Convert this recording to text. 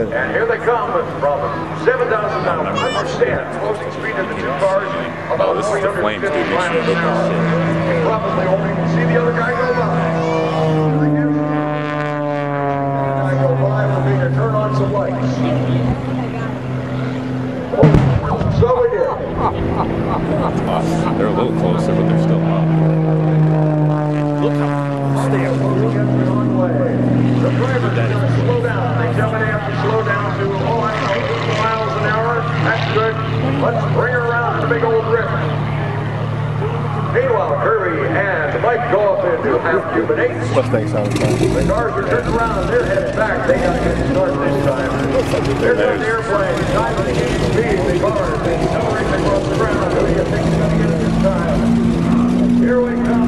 And here they come with Robin. 7,000 miles. Closing speed of the two cars about oh, this is the flames, dude. Make sure don't Probably see the other guy go by. Turn on some lights. So we did. They're a little closer, hurry, and Mike Goff into half Cuban eight. Mustang sounds fine. The guards are turned around and they're headed back. They got a good start this time. There goes the airplane. Diving in speed. The cars accelerating across the ground. Who do you think's going to get in this time? Here we come.